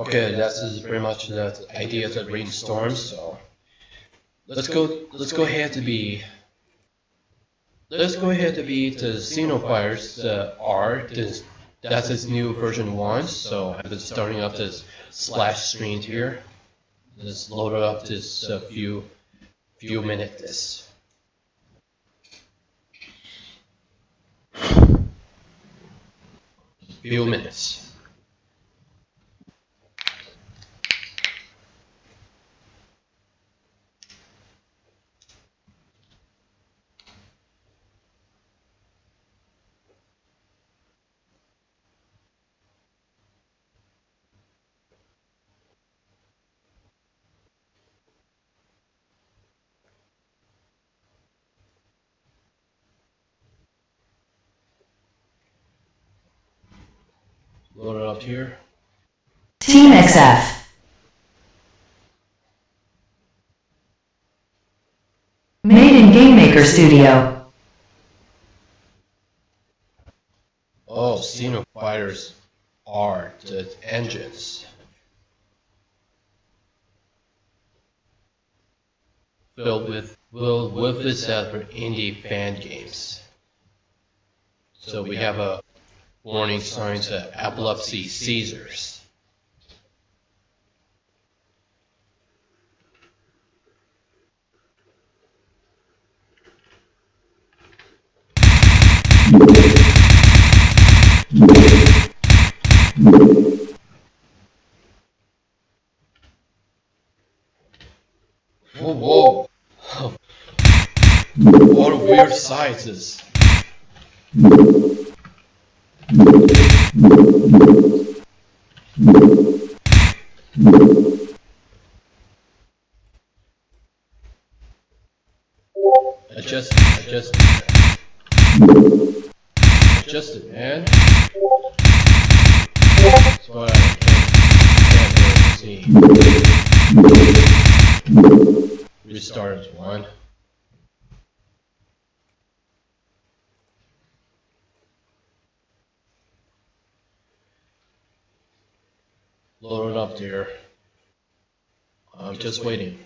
Okay, that's pretty much the idea of the rainstorm. So let's go. Let's go ahead to be. Let's go ahead to be the Xenofighters uh, R. This, that's its new version one. So I've been starting up this splash screen here. Just load up this uh, few few minutes. Few minutes. Load it up here. Team XF. Made in Game Maker Studio. Oh, Xenofighters are the engines. Filled with will with this set for indie fan games. So we have a warning signs of epilepsy seizures. Whoa, whoa. what weird sizes. Adjust, adjust, adjust it, man. That's what I can't, see. Restart one. Load it up there. I'm just waiting.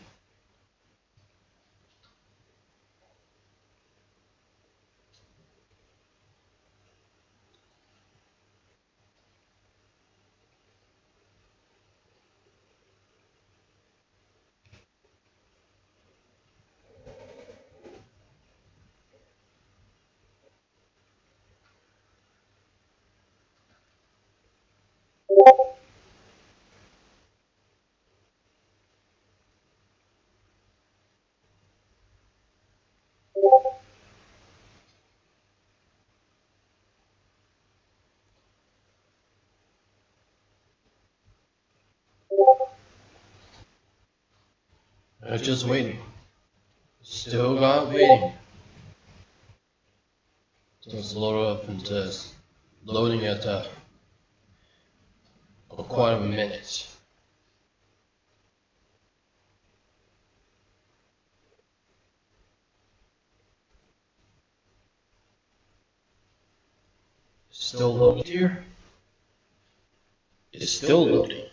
I'm just waiting. Still got waiting. Just load up and just loading at uh, quite a minute. Still loading here. It's still loading.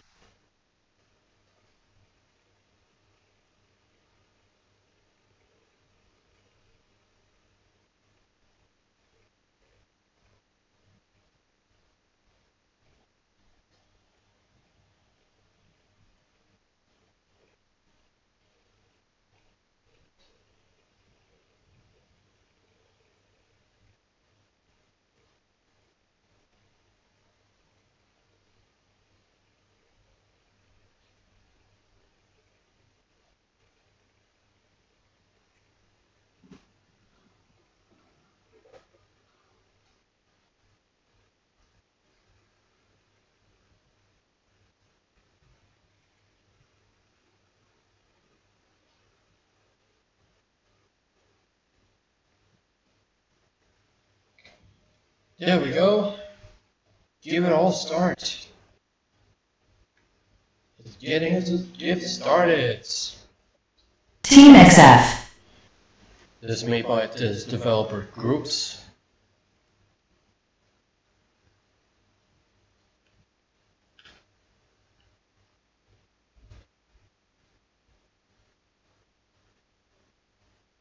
There we go. Give it all start. It's getting it started. Team XF. This is made by this developer groups.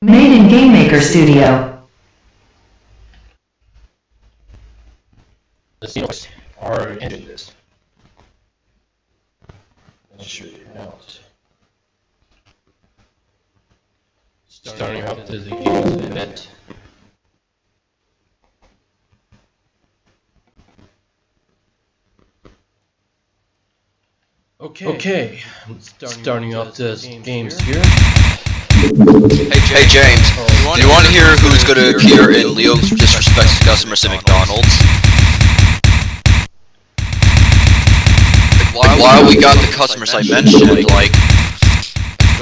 Made in Game Maker Studio. The Xenos are engine this. Let's show you out. Starting up to the Xenos event. Okay. Okay. Starting up the games here. Hey James, do you want to hear who's going to appear in Leo Disrespects Customers at McDonald's? While we got the customers I mentioned, like,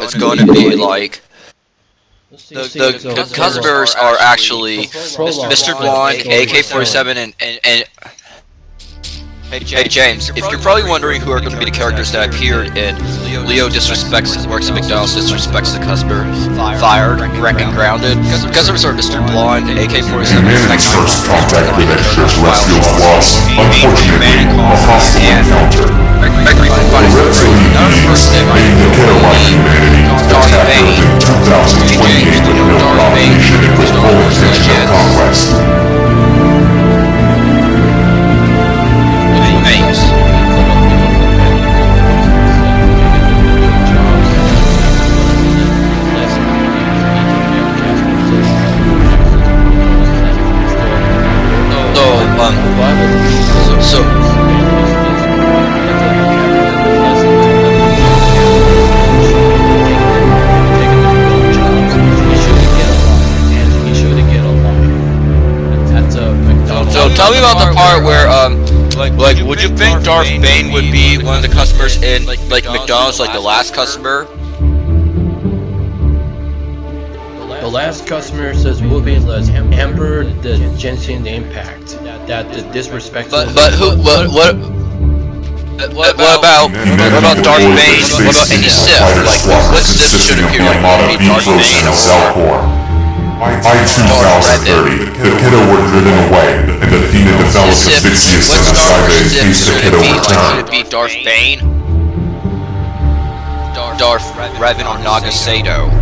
it's going to be like, the, the, the customers are actually Mr. Blonde, AK-47, and, and, and Hey James, if you're probably wondering who are going to be the characters that appeared in Leo Disrespects Works at McDonald's Disrespects the Customer, Fired, Wreck and Grounded, customers are Mr. Blonde, AK-47, In Manning's first contact with extraterrestrials was, unfortunately, a hostile encounter. Tell me about the part where, um, like, like, would you think Darth Bane would be one of the customers in, like, McDonald's, like the last customer? The last customer says will be the Emperor the Genshin Impact. That the disrespect. But, but who, what, what, what about, what about Darth Bane? What about any Sith? Like, what Sith should consisting of appear? Like, Armada would it be Darth Bifrost Bane and or? Zalcor. By 2030, the Kiddo were driven away, and Athena developed Sith, Vitius what and Star Asaiba Wars in the should it Kiddo be? Like, it be Darth Bane? Darth Revan or Nagasato?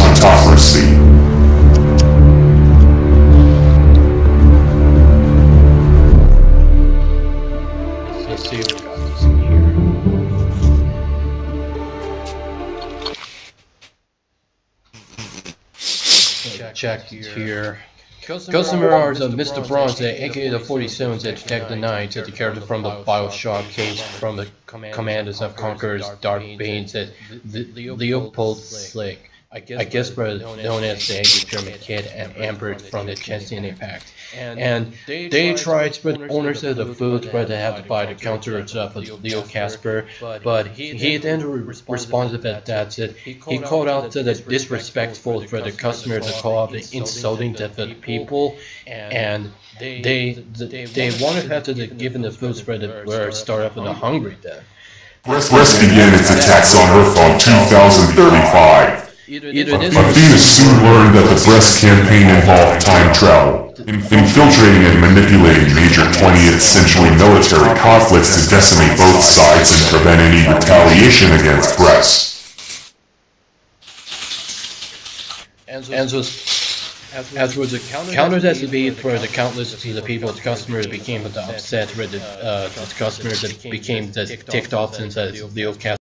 Autocracy. Let's see what we got this in here. Check, check here. Customer are the Mr. Bronze, aka the 47s that attacked the Knights, the character from the Bioshock case from the Commanders of Conquerors, Dark Bane, that Leopold Slick. I guess brother known as the angry German kid and Amber from the Genshin Impact. And they tried to put owners of the food but they had to buy the counter of Leo Casper, but he then re- responded that that said he called out to the disrespectful for the customer to call out the insulting to the people and they they, they wanted to have to give them the food spread that were start up in the hungry then. Breast began its attacks on Earth on 2035. Either this Athena soon learned that the Breast campaign involved time travel, infiltrating and manipulating major 20th century military conflicts to decimate both sides and prevent any retaliation against Breast. as was as was the counter that to be for the countless to the people the customers became the upset with the uh the customers that became the ticked off since the Leo Cast